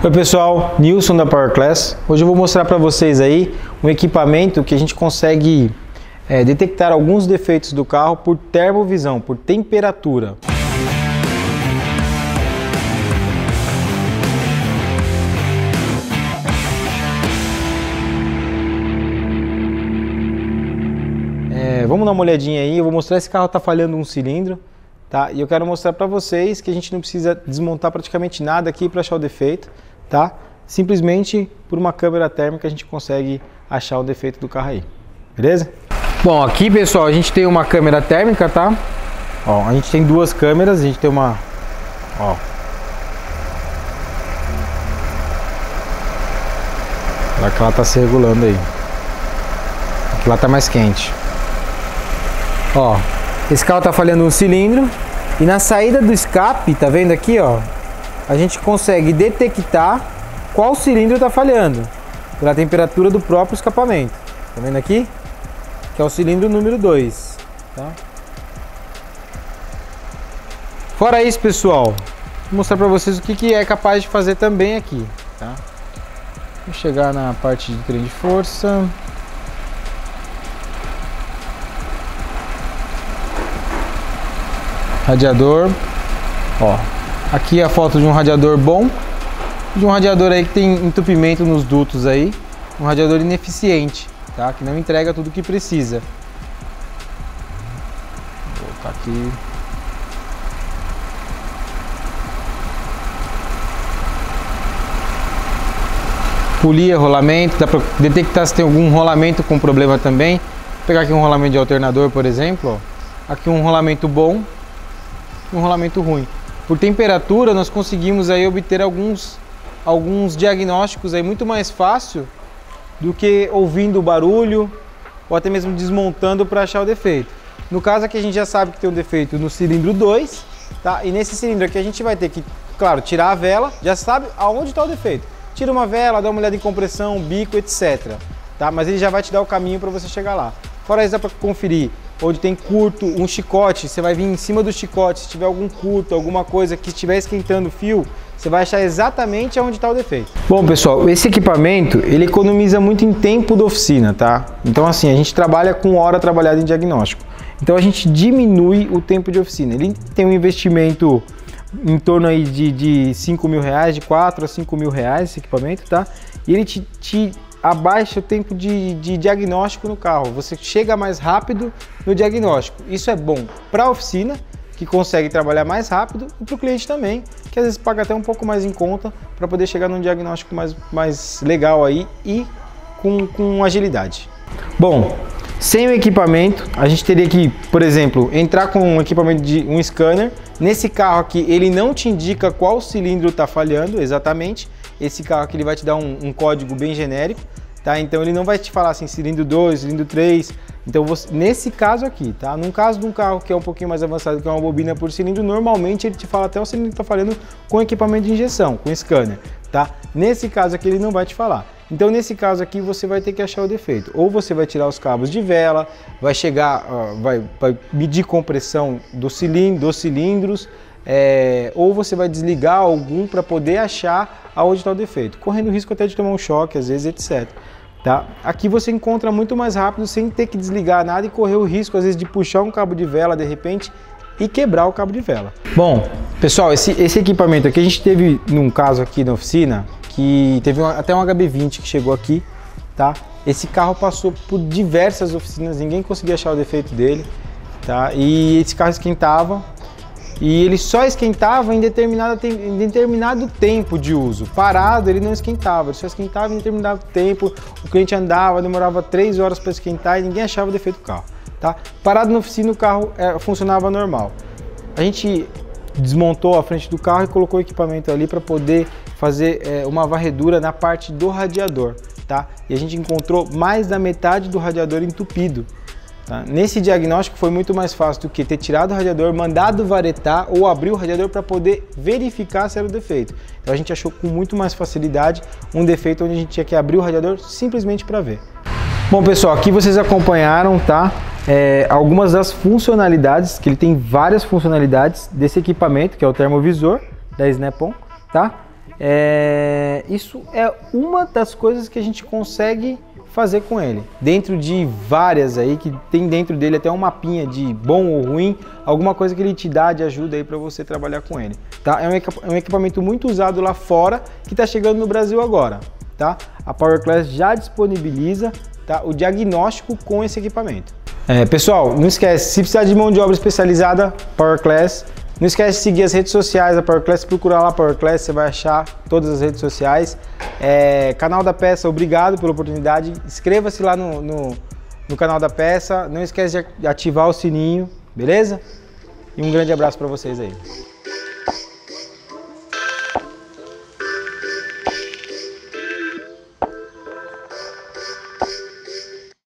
Oi pessoal, Nilson da Power Class. Hoje eu vou mostrar para vocês aí um equipamento que a gente consegue é, detectar alguns defeitos do carro por termovisão, por temperatura. É, vamos dar uma olhadinha aí, eu vou mostrar esse carro está falhando um cilindro, tá? E eu quero mostrar para vocês que a gente não precisa desmontar praticamente nada aqui para achar o defeito, tá? Simplesmente por uma câmera térmica a gente consegue achar o defeito do carro aí, beleza? Bom, aqui pessoal, a gente tem uma câmera térmica, tá? Ó, a gente tem duas câmeras, a gente tem uma, ó. Olha que ela tá se regulando aí. Aqui lá tá mais quente. Ó, esse carro tá falhando um cilindro e na saída do escape, tá vendo aqui, ó? A gente consegue detectar qual cilindro tá falhando pela temperatura do próprio escapamento. Tá vendo aqui? Que é o cilindro número 2, tá? Fora isso, pessoal, vou mostrar para vocês o que, que é capaz de fazer também aqui, tá? Vou chegar na parte de trem de força. Radiador. Ó, aqui é a foto de um radiador bom, de um radiador aí que tem entupimento nos dutos aí, um radiador ineficiente, tá? Que não entrega tudo que precisa. Vou colocar aqui. Polir rolamento, dá para detectar se tem algum rolamento com problema também. Vou pegar aqui um rolamento de alternador, por exemplo, ó. Aqui um rolamento bom, um rolamento ruim. Por temperatura, nós conseguimos aí obter alguns, alguns diagnósticos aí muito mais fácil do que ouvindo o barulho ou até mesmo desmontando para achar o defeito. No caso aqui a gente já sabe que tem um defeito no cilindro 2, tá? E nesse cilindro aqui a gente vai ter que, claro, tirar a vela, já sabe aonde está o defeito. Tira uma vela, dá uma olhada em compressão, bico, etc. Tá? Mas ele já vai te dar o caminho para você chegar lá. Fora isso, dá para conferir onde tem curto, um chicote, você vai vir em cima do chicote, se tiver algum curto, alguma coisa que estiver esquentando o fio, você vai achar exatamente onde está o defeito. Bom pessoal, esse equipamento ele economiza muito em tempo da oficina, tá? Então assim, a gente trabalha com hora trabalhada em diagnóstico. Então a gente diminui o tempo de oficina. Ele tem um investimento em torno aí de, de 5 mil reais, de 4 a 5 mil reais esse equipamento, tá? E ele te, te abaixa o tempo de, de, diagnóstico no carro. Você chega mais rápido no diagnóstico. Isso é bom para a oficina, que consegue trabalhar mais rápido, e para o cliente também, que às vezes paga até um pouco mais em conta para poder chegar num diagnóstico mais, mais legal aí e com, com agilidade. Bom, sem o equipamento, a gente teria que, por exemplo, entrar com um equipamento de um scanner. Nesse carro aqui, ele não te indica qual cilindro está falhando exatamente, esse carro aqui ele vai te dar um, um, código bem genérico, tá? Então ele não vai te falar assim cilindro 2, cilindro 3. Então você, nesse caso aqui, tá? Num caso de um carro que é um pouquinho mais avançado, que é uma bobina por cilindro, normalmente ele te fala até o cilindro que está falhando com equipamento de injeção, com scanner, tá? Nesse caso aqui ele não vai te falar. Então nesse caso aqui você vai ter que achar o defeito. Ou você vai tirar os cabos de vela, vai chegar, uh, vai, vai medir compressão do cilindro, dos cilindros, é, ou você vai desligar algum para poder achar aonde está o defeito, correndo o risco até de tomar um choque, às vezes, etc. Tá? Aqui você encontra muito mais rápido sem ter que desligar nada e correr o risco, às vezes, de puxar um cabo de vela de repente e quebrar o cabo de vela. Bom, pessoal, esse, esse equipamento aqui a gente teve num caso aqui na oficina que teve uma, até um HB20 que chegou aqui, tá? Esse carro passou por diversas oficinas, ninguém conseguia achar o defeito dele, tá? E esse carro esquentava, e ele só esquentava em determinado, em determinado tempo de uso. Parado, ele não esquentava, ele só esquentava em determinado tempo. O cliente andava, demorava 3 horas para esquentar e ninguém achava defeito do carro. Tá? Parado na oficina, o carro é, funcionava normal. A gente desmontou a frente do carro e colocou o equipamento ali para poder fazer é, uma varredura na parte do radiador. Tá? E a gente encontrou mais da metade do radiador entupido. Tá? Nesse diagnóstico foi muito mais fácil do que ter tirado o radiador, mandado varetar ou abrir o radiador para poder verificar se era o defeito. Então a gente achou com muito mais facilidade um defeito onde a gente tinha que abrir o radiador simplesmente para ver. Bom pessoal, aqui vocês acompanharam tá? É, algumas das funcionalidades, que ele tem várias funcionalidades desse equipamento, que é o termovisor da Snap-on, tá? É, isso é uma das coisas que a gente consegue fazer com ele. Dentro de várias aí, que tem dentro dele até um mapinha de bom ou ruim, alguma coisa que ele te dá de ajuda aí para você trabalhar com ele. Tá? É, um é um equipamento muito usado lá fora que está chegando no Brasil agora. Tá? A Power Class já disponibiliza tá, o diagnóstico com esse equipamento. É, pessoal, não esquece, se precisar de mão de obra especializada, Power Class não esquece de seguir as redes sociais da PowerClass, procurar lá PowerClass, você vai achar todas as redes sociais. É, canal da Peça, obrigado pela oportunidade. Inscreva-se lá no, no, no, canal da Peça. Não esquece de ativar o sininho, beleza? E um grande abraço para vocês aí.